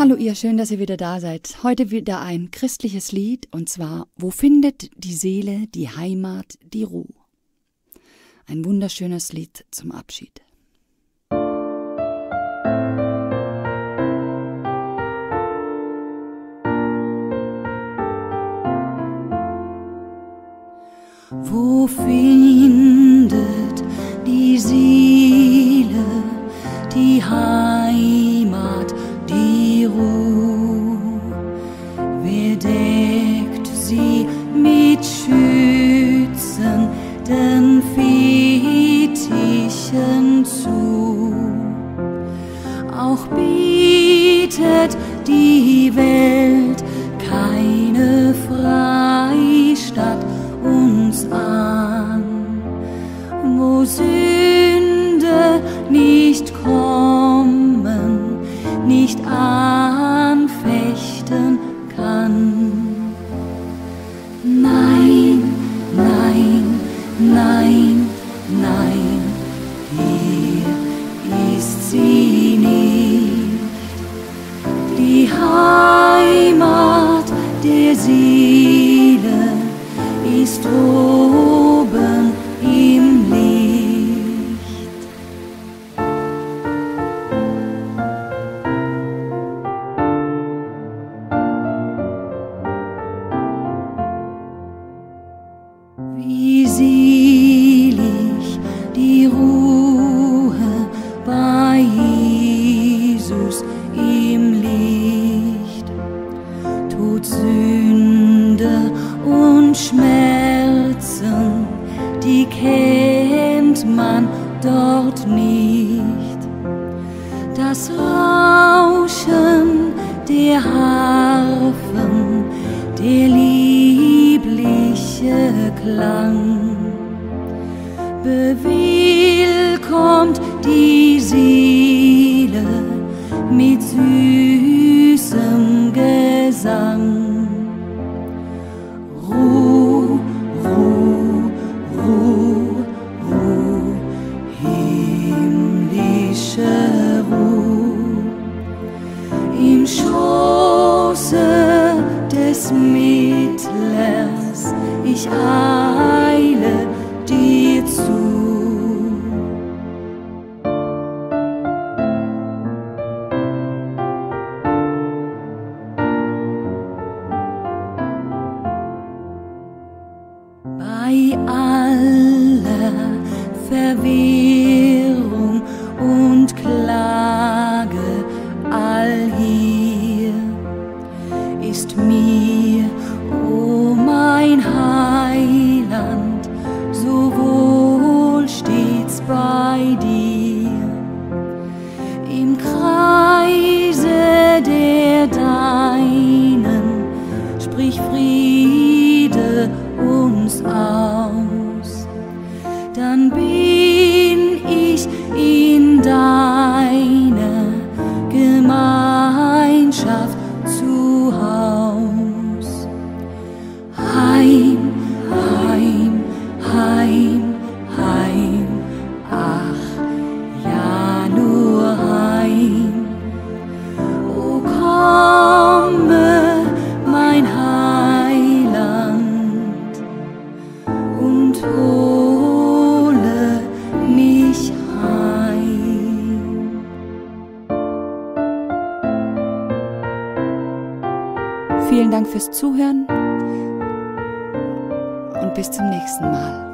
Hallo ihr, schön, dass ihr wieder da seid. Heute wieder ein christliches Lied und zwar Wo findet die Seele, die Heimat, die Ruhe? Ein wunderschönes Lied zum Abschied. Wo findet die Seele die Heimat, Wer deckt sie mit schützenden Fittichen zu? Auch bietet die Welt keine Freistatt uns an, wo Sünde nicht kommen, nicht anfechten kann. Nein, nein, nein, nein, hier ist sie nicht. Die Heimat der Seele ist oben Jesus im Licht tut Sünde und Schmerzen, die kennt man dort nicht. Das Rauschen der Harfen, der liebliche Klang, bewillkommt die Seele mit süßem Gesang. Ruh, Ruh, Ruh, Ruh, Ruh, im Schoße des Mittlers, ich eile Verwirrung und Klage all hier ist mir, o mein Heiland, so wohl stets bei dir. Im Kreise der Deinen, sprich Friede uns aus, dann bin ich in deiner Vielen Dank fürs Zuhören und bis zum nächsten Mal.